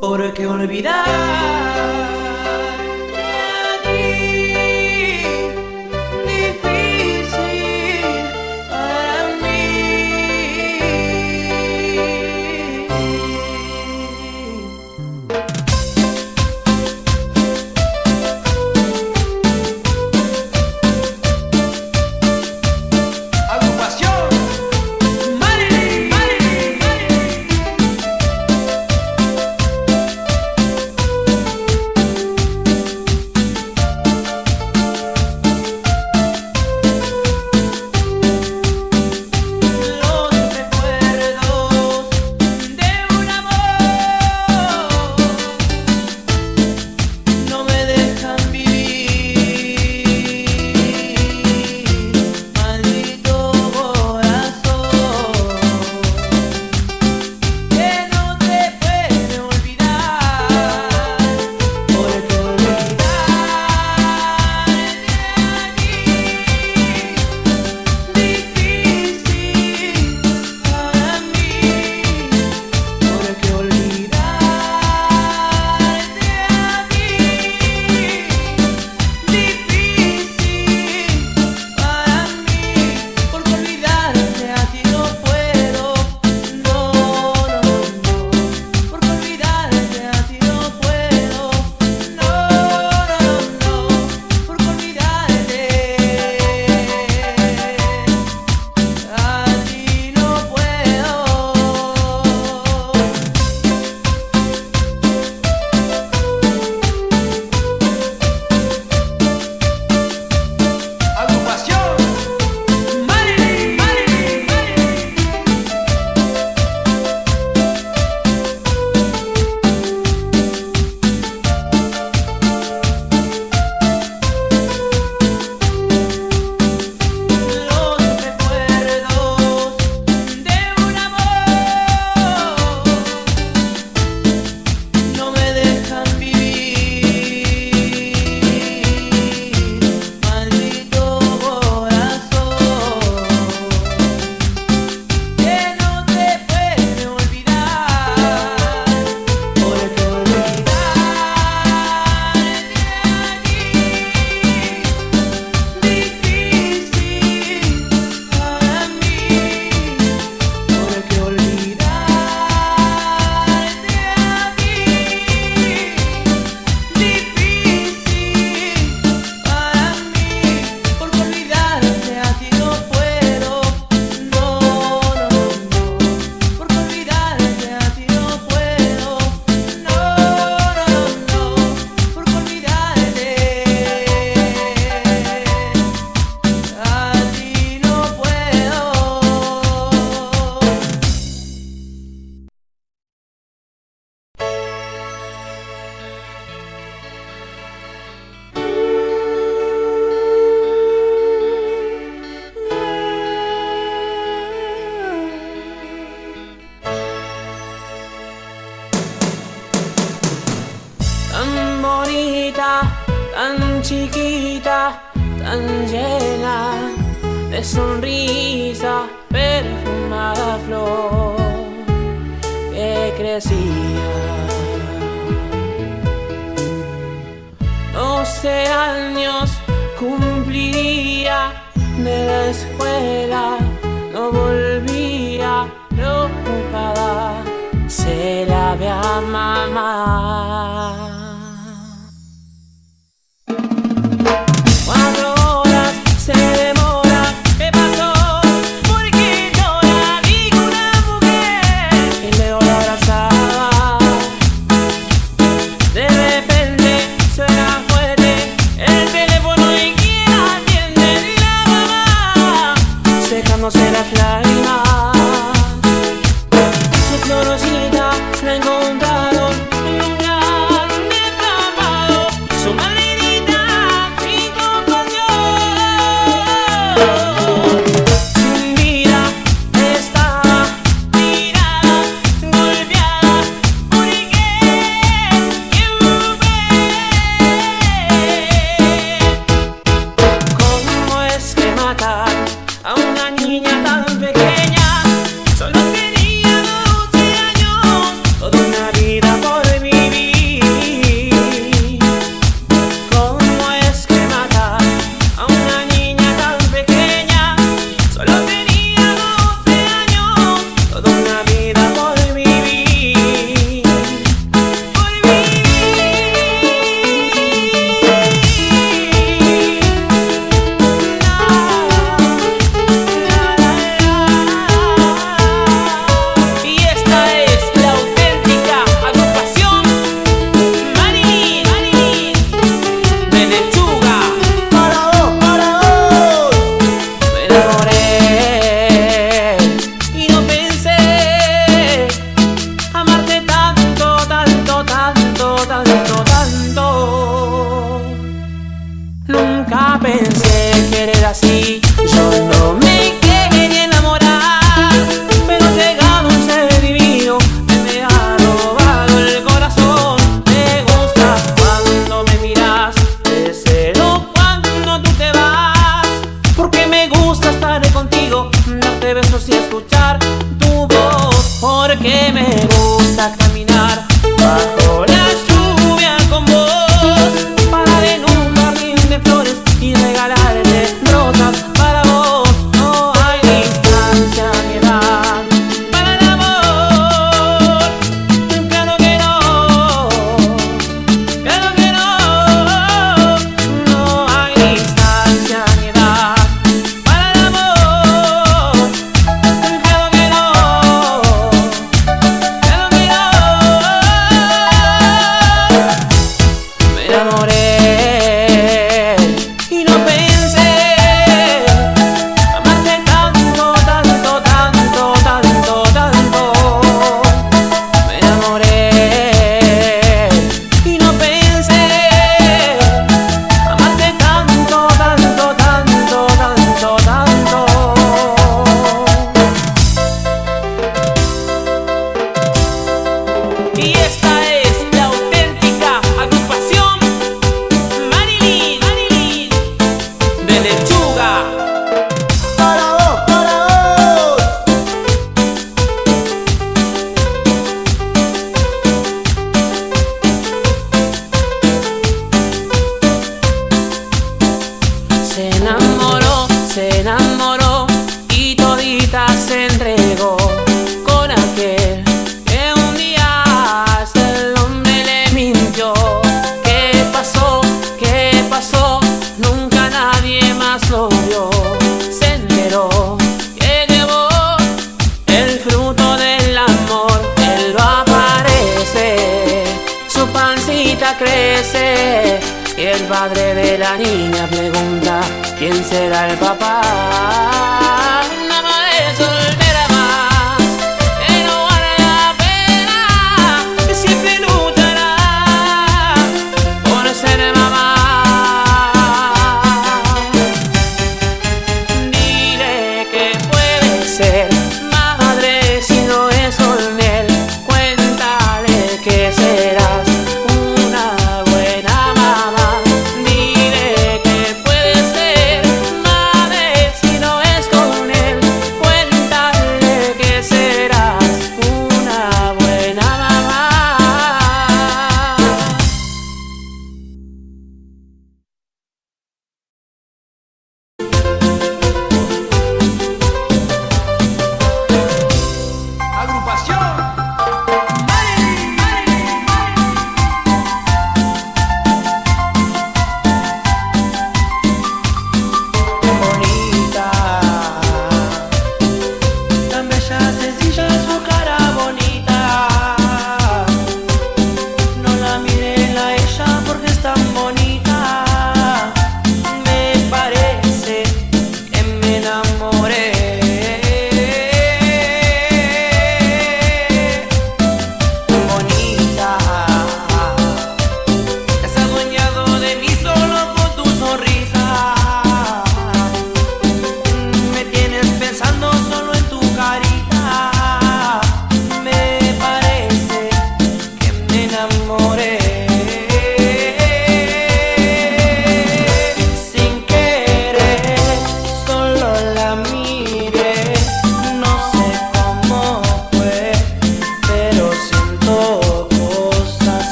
¿Por qué olvidar?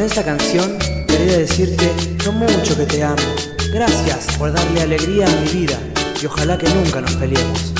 Con esta canción quería decirte lo mucho que te amo. Gracias por darle alegría a mi vida y ojalá que nunca nos peleemos.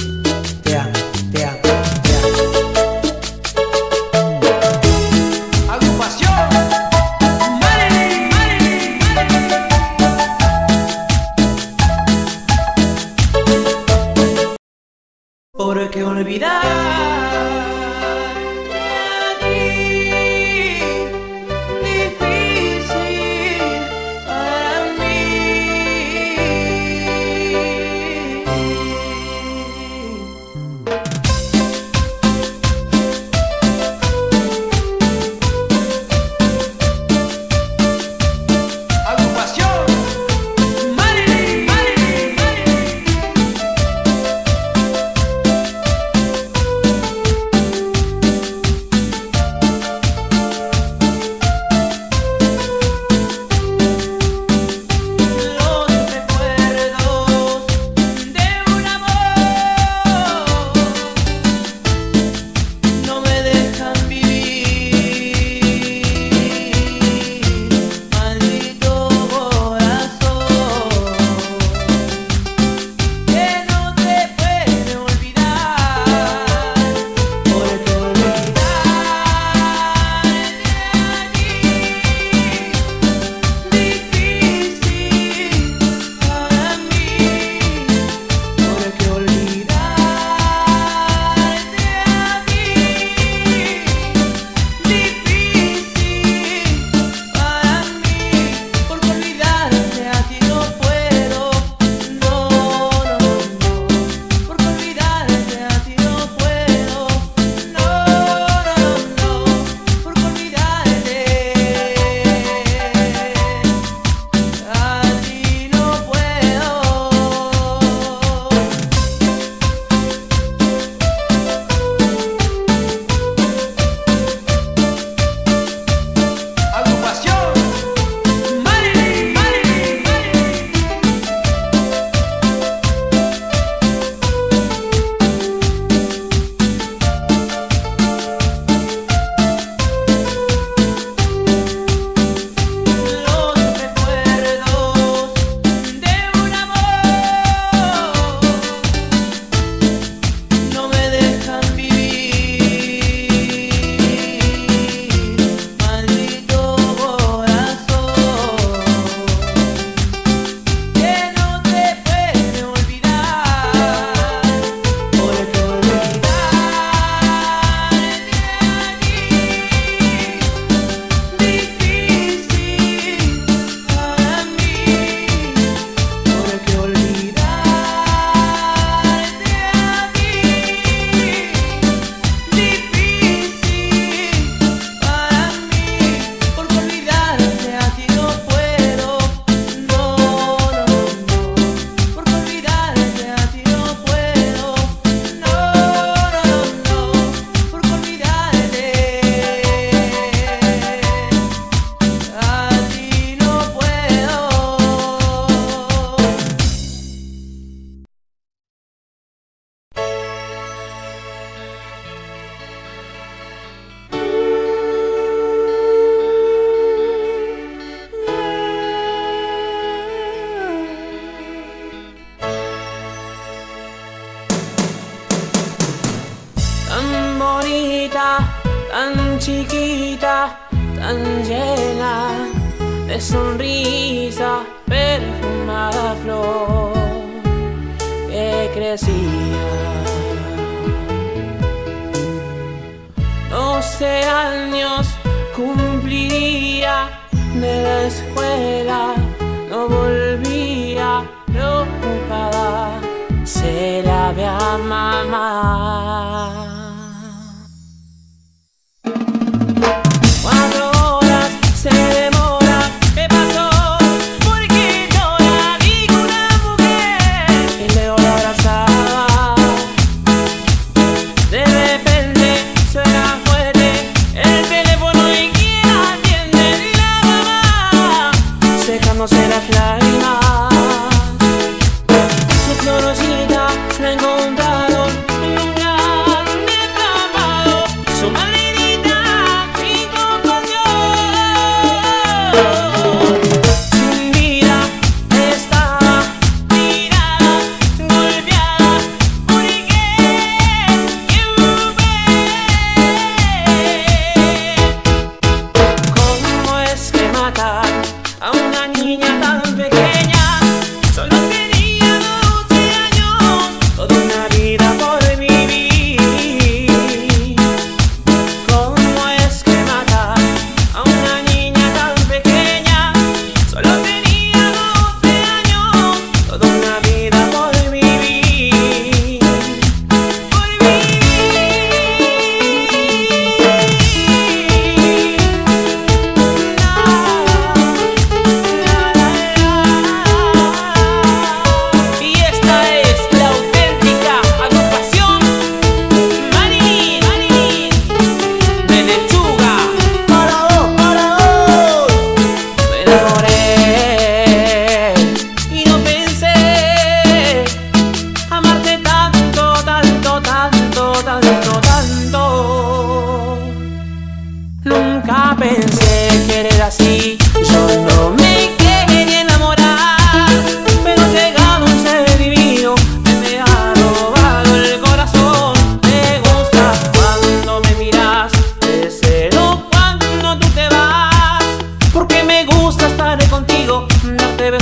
ain't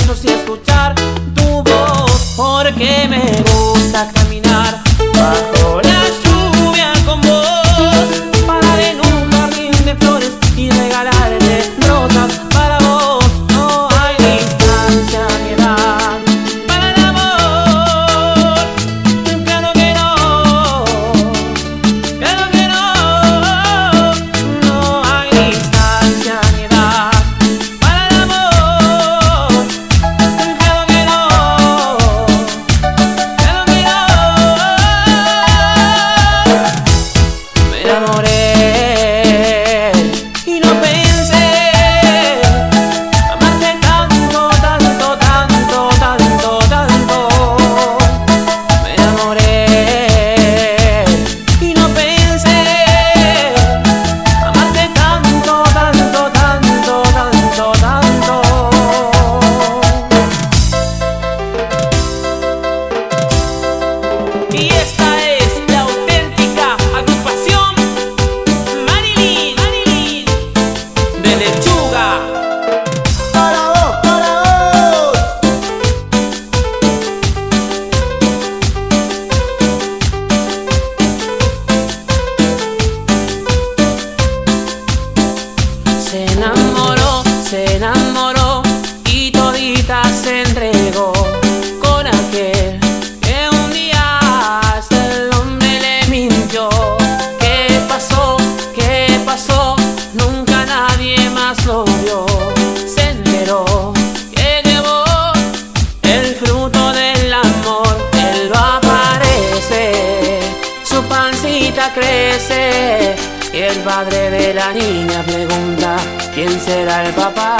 besos y escuchar tu voz, porque me gusta cantar. será el papá.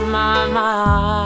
my, my, my.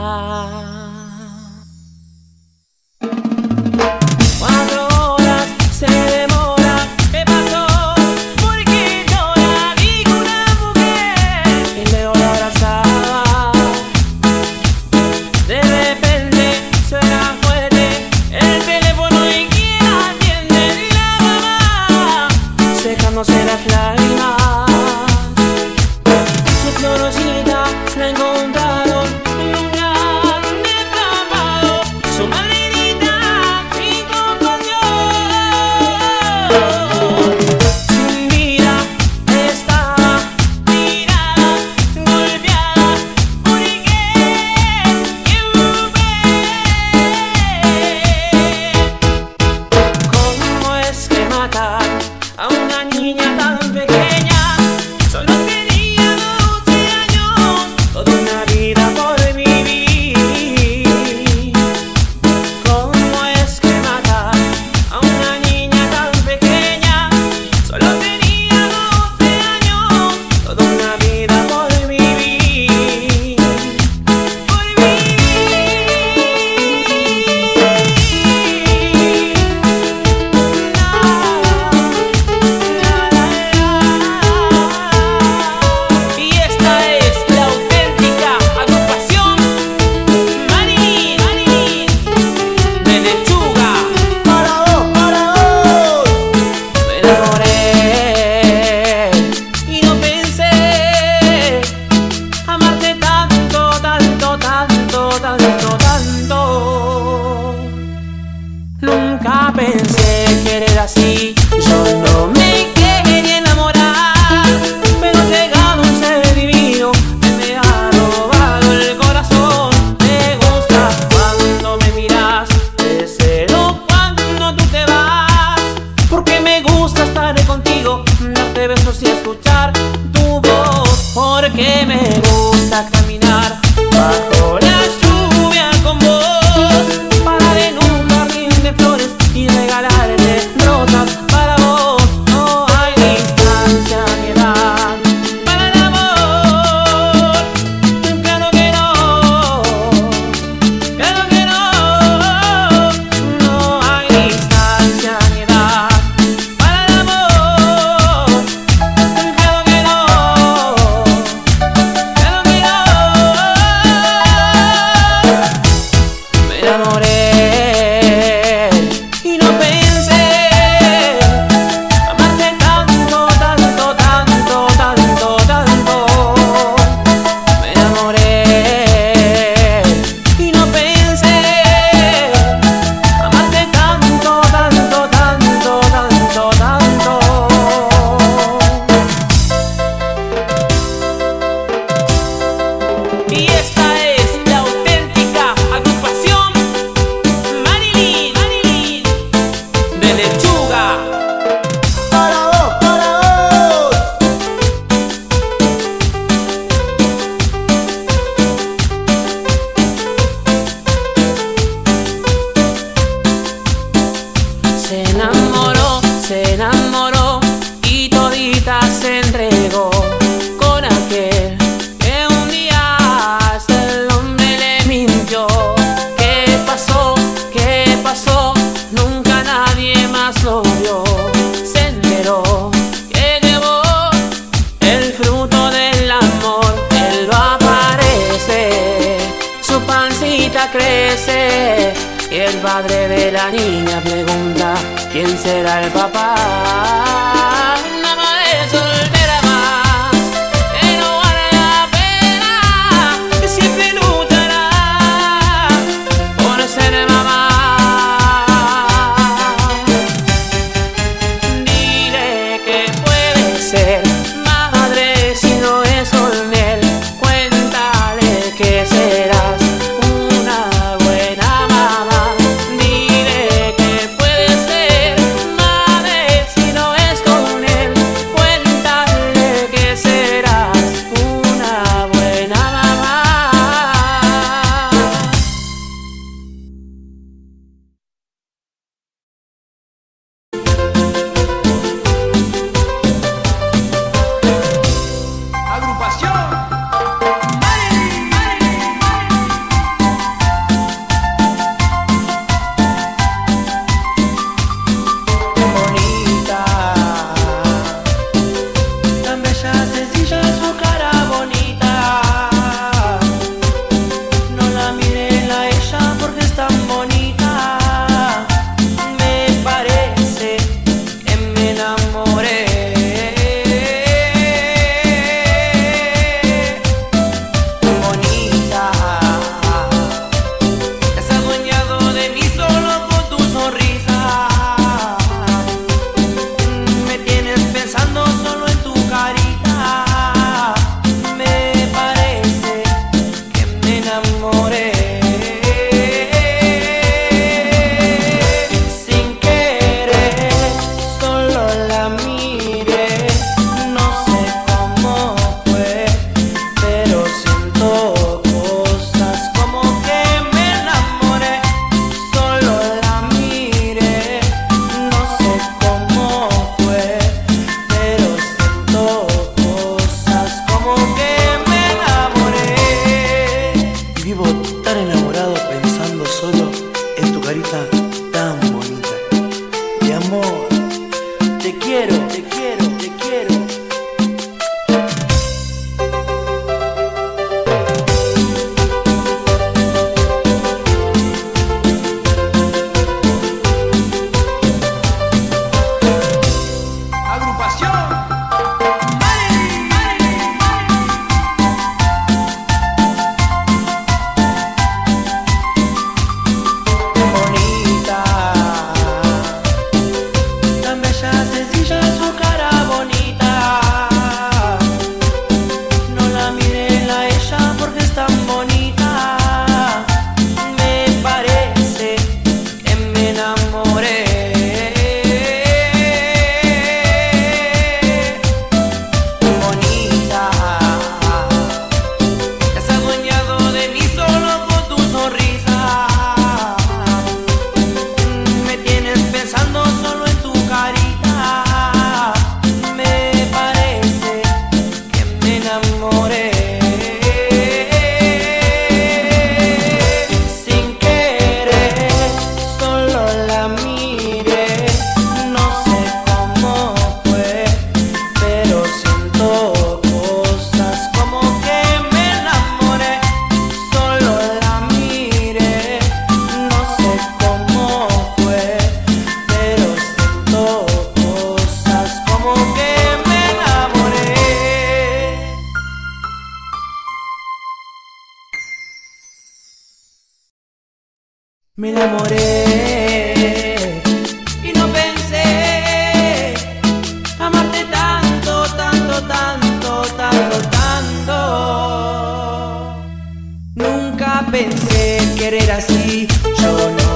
Pensé querer así, yo no